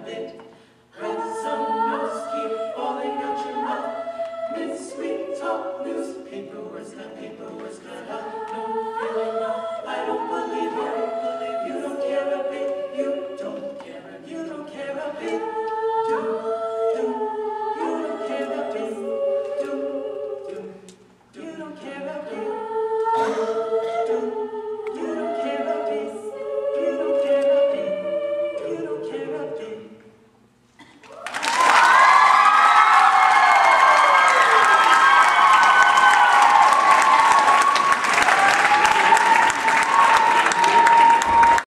of it